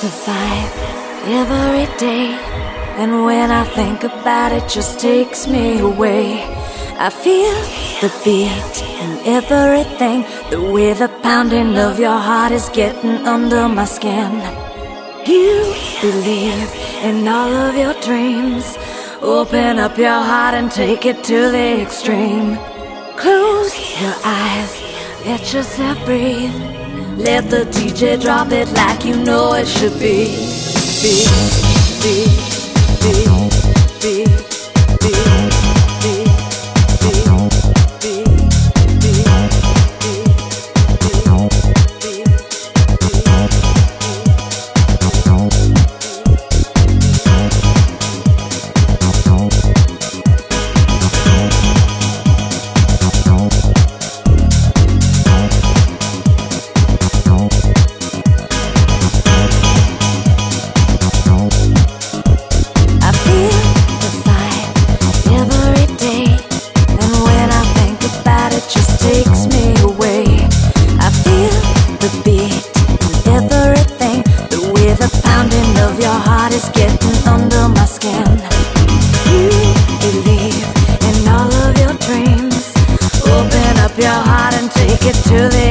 the vibe every day. And when I think about it, just takes me away. I feel the beat and everything. The way the pounding of your heart is getting under my skin. You believe in all of your dreams. Open up your heart and take it to the extreme. Close your eyes, let yourself breathe. Let the DJ drop it like you know it should be. Be, be, be, is getting under my skin. You believe in all of your dreams. Open up your heart and take it to the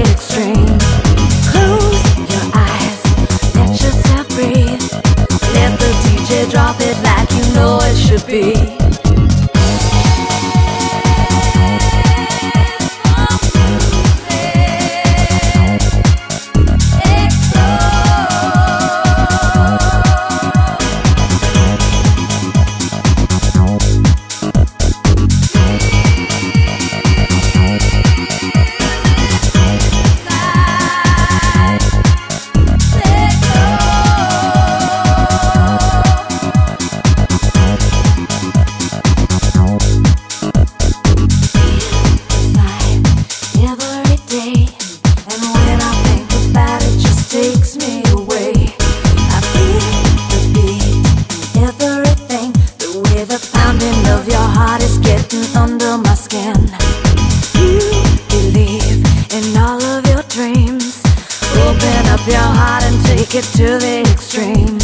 skin. You believe in all of your dreams. Open up your heart and take it to the extreme.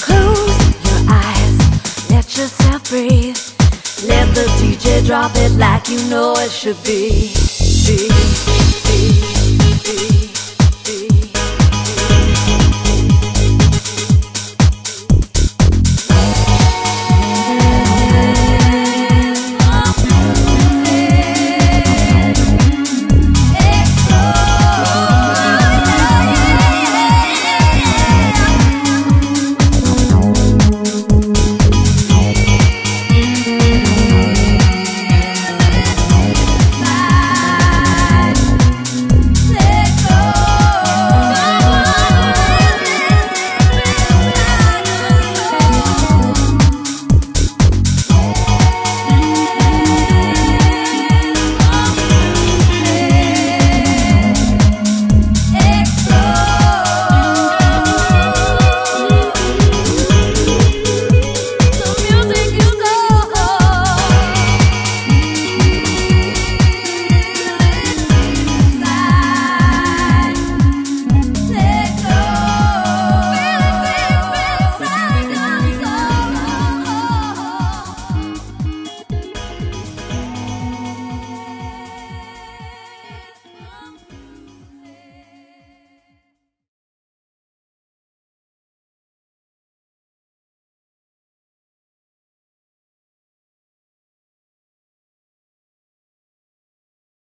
Close your eyes, let yourself breathe. Let the DJ drop it like you know it should be. be.